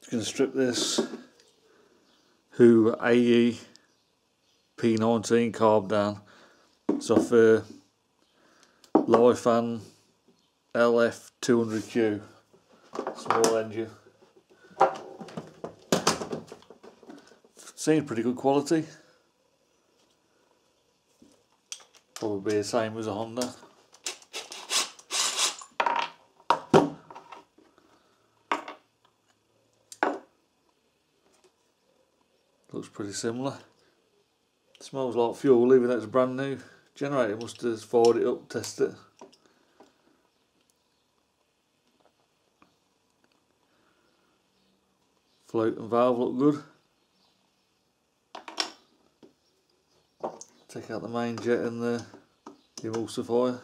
Just going to strip this Huayi P19 carb down. It's off a uh, Lifan LF200Q small engine. Seems pretty good quality. Probably the same as a Honda. Looks pretty similar. Smells like fuel even though it's brand new. Generator must have fired it up, test it. Float and valve look good. Take out the main jet and the emulsifier.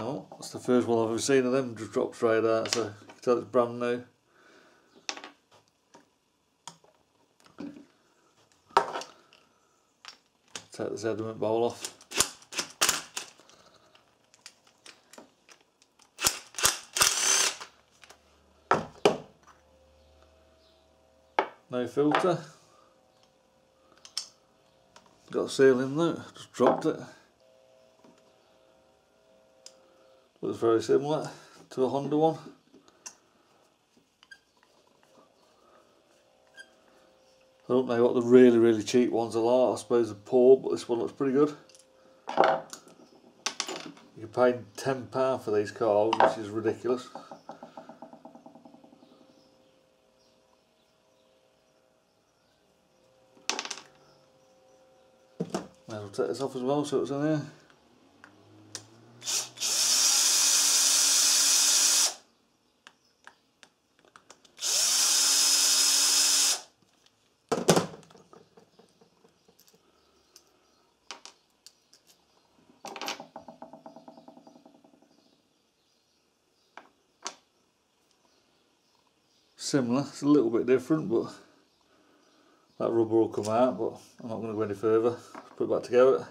Oh, that's the first one I've ever seen of them just drop straight out, so you can tell it's brand new. Take the sediment bowl off. No filter. Got a seal in there, just dropped it. Looks very similar to a Honda one. I don't know what the really, really cheap ones are like. I suppose they're poor, but this one looks pretty good. You pay £10 for these cars, which is ridiculous. Well take this off as well so it's in there. Similar. It's a little bit different, but that rubber will come out, but I'm not going to go any further. Put it back together.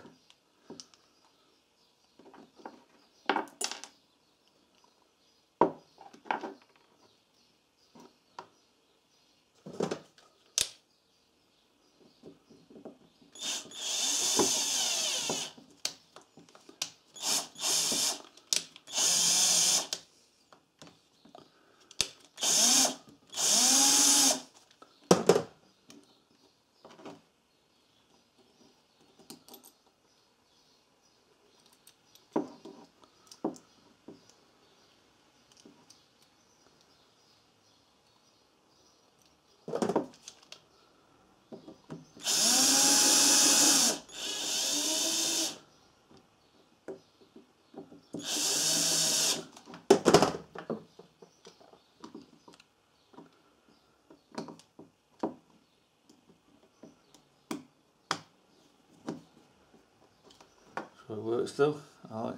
So it works though. Alright.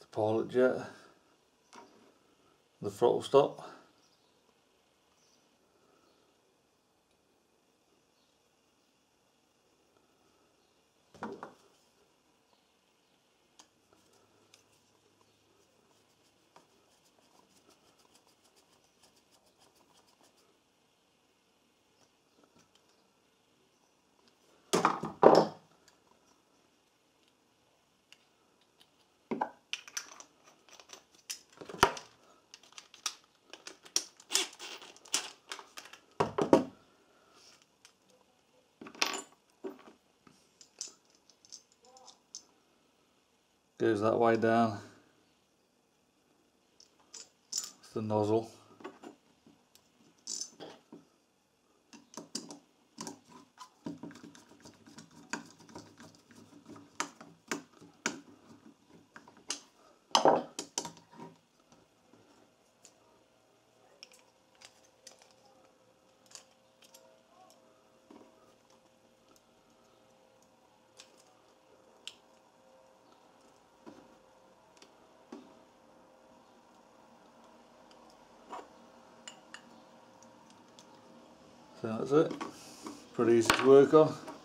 The pilot jet. The throttle stop. Goes that way down. It's the nozzle. That's it. Pretty easy to work on.